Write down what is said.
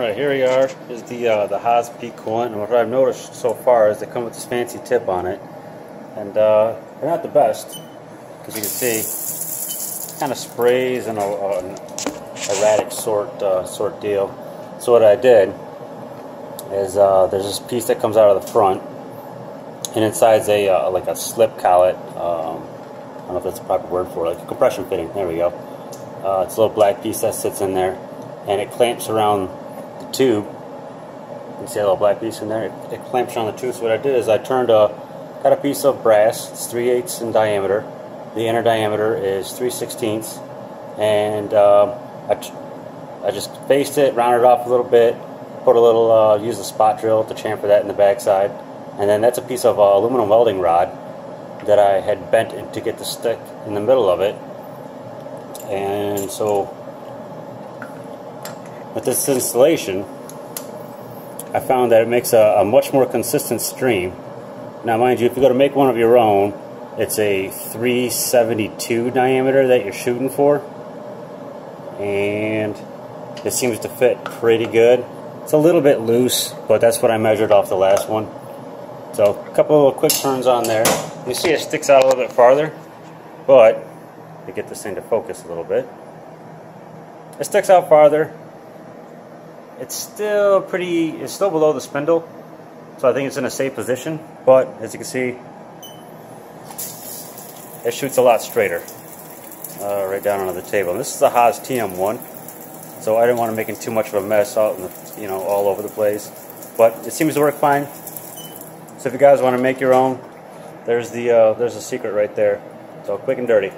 Alright, here we are. Is the uh, the Haas P coolant and what I've noticed so far is they come with this fancy tip on it. And uh, they're not the best because you can see kind of sprays and a, an erratic sort uh, sort deal. So what I did is uh, there's this piece that comes out of the front and inside's a uh, like a slip collet um, I don't know if that's the proper word for it like a compression fitting. There we go. Uh, it's a little black piece that sits in there and it clamps around the tube. You see a little black piece in there. It, it clamps on the tube. So what I did is I turned a, got a piece of brass. It's 3 eighths in diameter. The inner diameter is 3 sixteenths. And uh, I, I just faced it, rounded it off a little bit, put a little, uh, use a spot drill to chamfer that in the backside. And then that's a piece of uh, aluminum welding rod that I had bent to get the stick in the middle of it. And so with this installation, I found that it makes a, a, much more consistent stream. Now mind you, if you go to make one of your own, it's a 372 diameter that you're shooting for. And it seems to fit pretty good. It's a little bit loose, but that's what I measured off the last one. So a couple of quick turns on there. You see it sticks out a little bit farther, but to get this thing to focus a little bit. It sticks out farther, it's still pretty, it's still below the spindle, so I think it's in a safe position, but as you can see, it shoots a lot straighter uh, right down onto the table. And this is the Haas TM1, so I didn't want to make it too much of a mess out in the, you know, all over the place, but it seems to work fine. So if you guys want to make your own, there's the, uh, there's a secret right there. So quick and dirty.